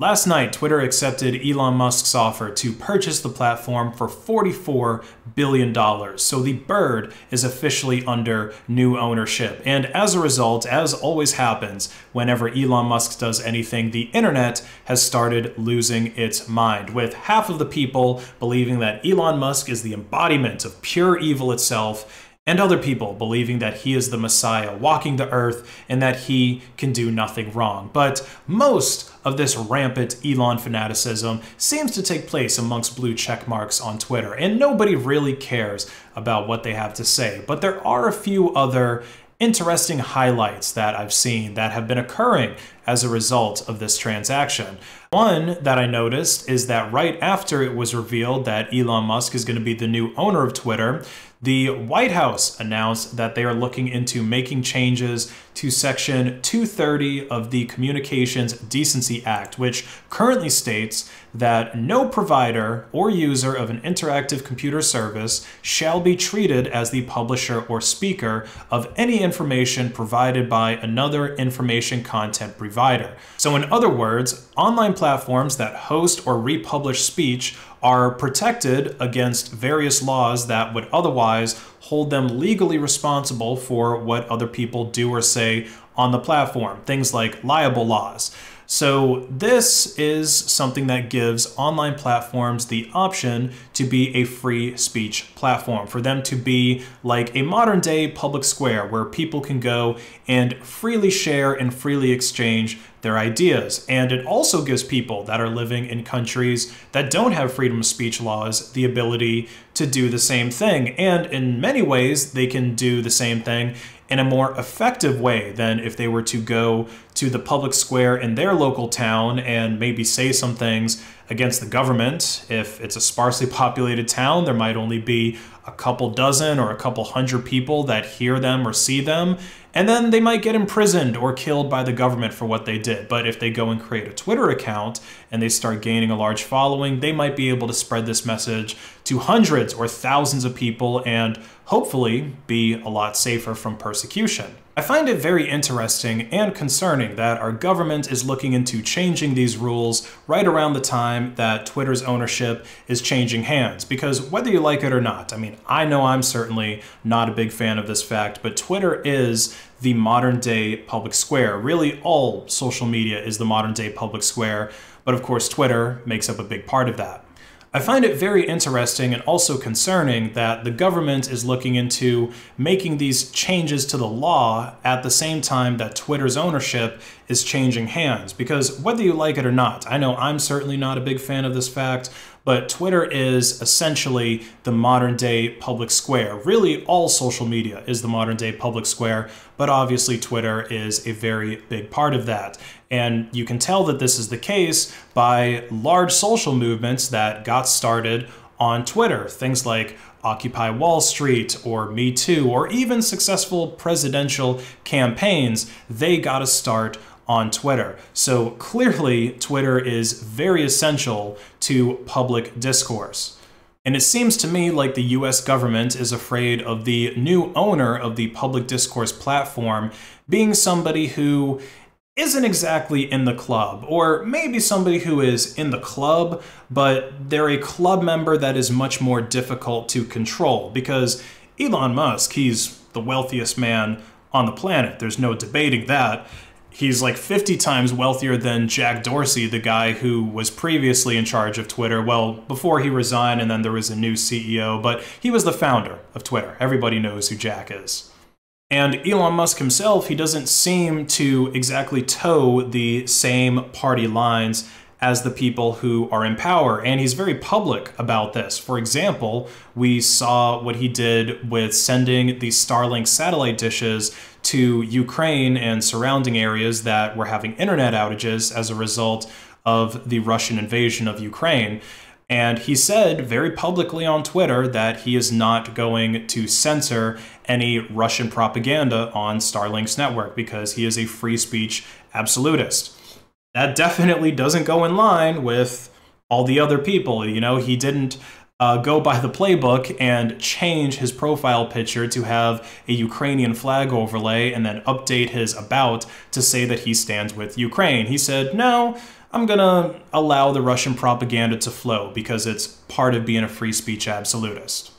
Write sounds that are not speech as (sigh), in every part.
Last night, Twitter accepted Elon Musk's offer to purchase the platform for $44 billion. So the bird is officially under new ownership. And as a result, as always happens, whenever Elon Musk does anything, the internet has started losing its mind, with half of the people believing that Elon Musk is the embodiment of pure evil itself and other people believing that he is the Messiah walking the earth and that he can do nothing wrong. But most of this rampant Elon fanaticism seems to take place amongst blue check marks on Twitter, and nobody really cares about what they have to say. But there are a few other interesting highlights that I've seen that have been occurring as a result of this transaction. One that I noticed is that right after it was revealed that Elon Musk is going to be the new owner of Twitter, the White House announced that they are looking into making changes to Section 230 of the Communications Decency Act, which currently states that no provider or user of an interactive computer service shall be treated as the publisher or speaker of any information provided by another information content provider. So, in other words, online platforms that host or republish speech are protected against various laws that would otherwise hold them legally responsible for what other people do or say on the platform, things like liable laws. So this is something that gives online platforms the option to be a free speech platform, for them to be like a modern day public square where people can go and freely share and freely exchange their ideas. And it also gives people that are living in countries that don't have freedom of speech laws the ability to do the same thing. And in many ways, they can do the same thing in a more effective way than if they were to go to the public square in their local town and maybe say some things against the government. If it's a sparsely populated town, there might only be a couple dozen or a couple hundred people that hear them or see them, and then they might get imprisoned or killed by the government for what they did. But if they go and create a Twitter account and they start gaining a large following, they might be able to spread this message to hundreds or thousands of people and hopefully be a lot safer from persecution. I find it very interesting and concerning that our government is looking into changing these rules right around the time that Twitter's ownership is changing hands. Because whether you like it or not, I mean, I know I'm certainly not a big fan of this fact, but Twitter is the modern day public square. Really, all social media is the modern day public square, but of course, Twitter makes up a big part of that. I find it very interesting and also concerning that the government is looking into making these changes to the law at the same time that Twitter's ownership is changing hands. Because whether you like it or not, I know I'm certainly not a big fan of this fact, but Twitter is essentially the modern day public square. Really, all social media is the modern day public square, but obviously, Twitter is a very big part of that. And you can tell that this is the case by large social movements that got started on Twitter. Things like Occupy Wall Street or Me Too, or even successful presidential campaigns, they got a start on Twitter. So clearly, Twitter is very essential to public discourse. And it seems to me like the US government is afraid of the new owner of the public discourse platform being somebody who isn't exactly in the club, or maybe somebody who is in the club, but they're a club member that is much more difficult to control because Elon Musk, he's the wealthiest man on the planet. There's no debating that he's like 50 times wealthier than Jack Dorsey, the guy who was previously in charge of Twitter. Well, before he resigned, and then there was a new CEO, but he was the founder of Twitter. Everybody knows who Jack is. And Elon Musk himself, he doesn't seem to exactly toe the same party lines as the people who are in power. And he's very public about this. For example, we saw what he did with sending the Starlink satellite dishes to Ukraine and surrounding areas that were having internet outages as a result of the Russian invasion of Ukraine. And he said very publicly on Twitter that he is not going to censor any Russian propaganda on Starlink's network because he is a free speech absolutist. That definitely doesn't go in line with all the other people. You know, he didn't uh, go by the playbook and change his profile picture to have a Ukrainian flag overlay and then update his about to say that he stands with Ukraine. He said, no, I'm going to allow the Russian propaganda to flow because it's part of being a free speech absolutist.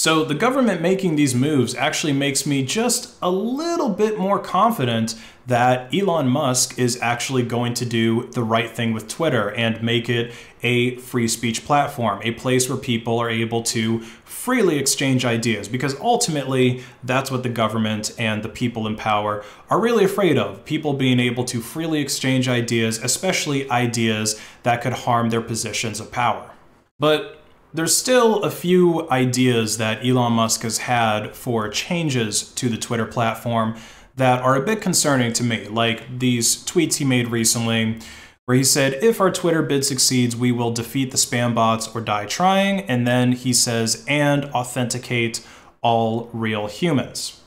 So the government making these moves actually makes me just a little bit more confident that Elon Musk is actually going to do the right thing with Twitter and make it a free speech platform, a place where people are able to freely exchange ideas because ultimately that's what the government and the people in power are really afraid of people being able to freely exchange ideas, especially ideas that could harm their positions of power. But there's still a few ideas that Elon Musk has had for changes to the Twitter platform that are a bit concerning to me, like these tweets he made recently where he said, if our Twitter bid succeeds, we will defeat the spam bots or die trying. And then he says, and authenticate all real humans.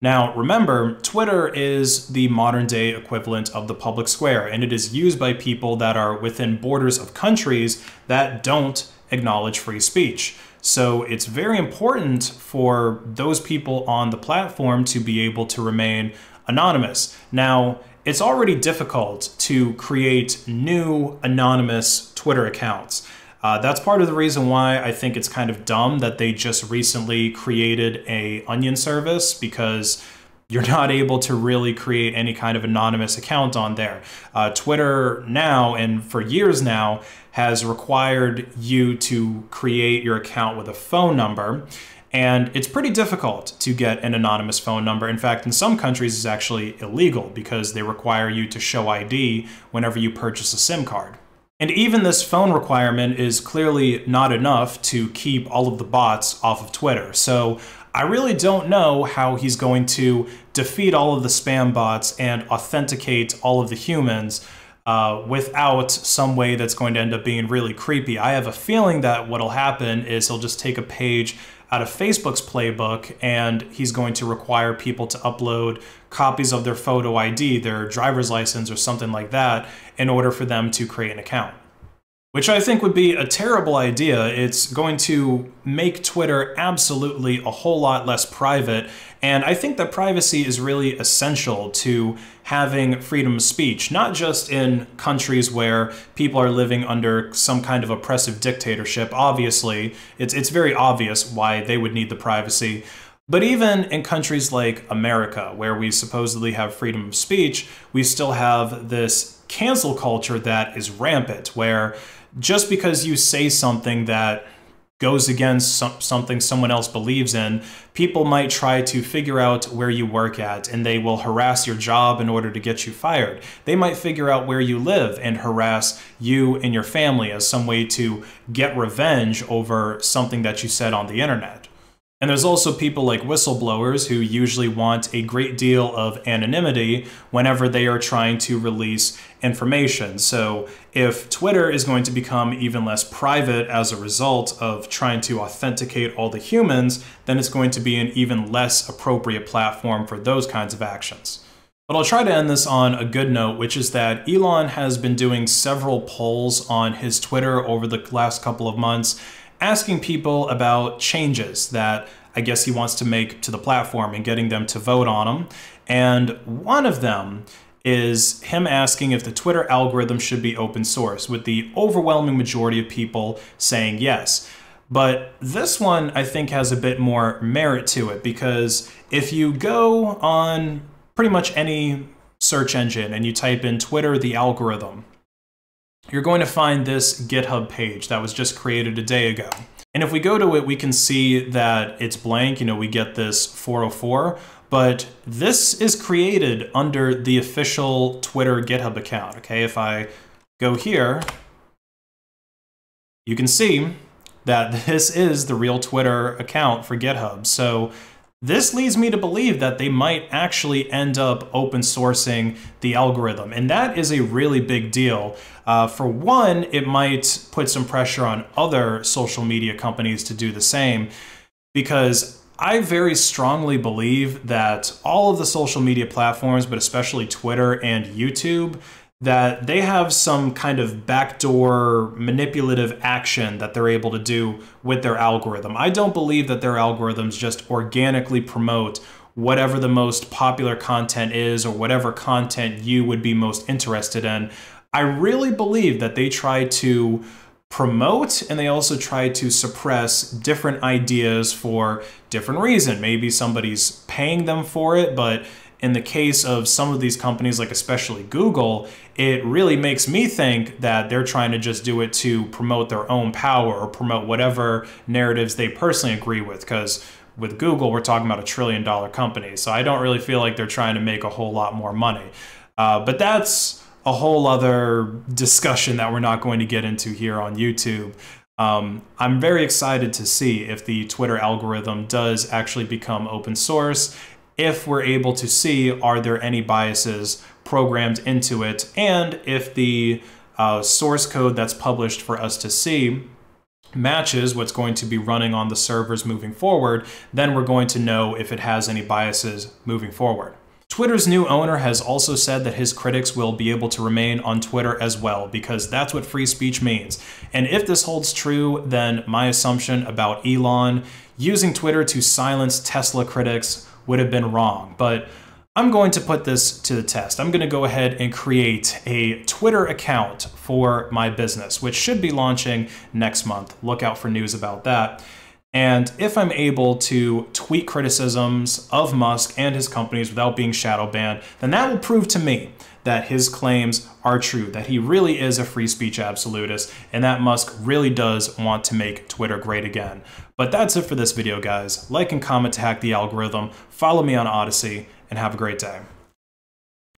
Now, remember, Twitter is the modern day equivalent of the public square, and it is used by people that are within borders of countries that don't acknowledge free speech. So it's very important for those people on the platform to be able to remain anonymous. Now, it's already difficult to create new anonymous Twitter accounts. Uh, that's part of the reason why I think it's kind of dumb that they just recently created a Onion service because you're not able to really create any kind of anonymous account on there. Uh, Twitter now, and for years now, has required you to create your account with a phone number. And it's pretty difficult to get an anonymous phone number. In fact, in some countries, it's actually illegal because they require you to show ID whenever you purchase a SIM card. And even this phone requirement is clearly not enough to keep all of the bots off of Twitter. So I really don't know how he's going to defeat all of the spam bots and authenticate all of the humans uh, without some way that's going to end up being really creepy. I have a feeling that what'll happen is he'll just take a page out of Facebook's playbook and he's going to require people to upload copies of their photo ID, their driver's license, or something like that in order for them to create an account which I think would be a terrible idea. It's going to make Twitter absolutely a whole lot less private, and I think that privacy is really essential to having freedom of speech, not just in countries where people are living under some kind of oppressive dictatorship. Obviously, it's, it's very obvious why they would need the privacy. But even in countries like America, where we supposedly have freedom of speech, we still have this cancel culture that is rampant, where just because you say something that goes against some, something someone else believes in, people might try to figure out where you work at and they will harass your job in order to get you fired. They might figure out where you live and harass you and your family as some way to get revenge over something that you said on the internet. And there's also people like whistleblowers who usually want a great deal of anonymity whenever they are trying to release information. So if Twitter is going to become even less private as a result of trying to authenticate all the humans, then it's going to be an even less appropriate platform for those kinds of actions. But I'll try to end this on a good note, which is that Elon has been doing several polls on his Twitter over the last couple of months, asking people about changes that I guess he wants to make to the platform and getting them to vote on them. And one of them is him asking if the Twitter algorithm should be open source, with the overwhelming majority of people saying yes. But this one, I think, has a bit more merit to it because if you go on pretty much any search engine and you type in Twitter, the algorithm, you're going to find this GitHub page that was just created a day ago. And if we go to it, we can see that it's blank. You know, we get this 404, but this is created under the official Twitter GitHub account. Okay, if I go here, you can see that (laughs) this is the real Twitter account for GitHub. So this leads me to believe that they might actually end up open sourcing the algorithm, and that is a really big deal. Uh, for one, it might put some pressure on other social media companies to do the same, because I very strongly believe that all of the social media platforms, but especially Twitter and YouTube, that they have some kind of backdoor manipulative action that they're able to do with their algorithm. I don't believe that their algorithms just organically promote whatever the most popular content is or whatever content you would be most interested in. I really believe that they try to promote and they also try to suppress different ideas for different reason. Maybe somebody's paying them for it, but in the case of some of these companies, like especially Google, it really makes me think that they're trying to just do it to promote their own power or promote whatever narratives they personally agree with. Because with Google, we're talking about a trillion dollar company. So I don't really feel like they're trying to make a whole lot more money. Uh, but that's a whole other discussion that we're not going to get into here on YouTube. Um, I'm very excited to see if the Twitter algorithm does actually become open source, if we're able to see are there any biases programmed into it, and if the uh, source code that's published for us to see matches what's going to be running on the servers moving forward, then we're going to know if it has any biases moving forward. Twitter's new owner has also said that his critics will be able to remain on Twitter as well, because that's what free speech means. And if this holds true, then my assumption about Elon using Twitter to silence Tesla critics would have been wrong. But I'm going to put this to the test. I'm going to go ahead and create a Twitter account for my business, which should be launching next month. Look out for news about that. And if I'm able to tweet criticisms of Musk and his companies without being shadow banned, then that will prove to me that his claims are true, that he really is a free speech absolutist, and that Musk really does want to make Twitter great again. But that's it for this video, guys. Like and comment to hack the algorithm, follow me on Odysee, and have a great day.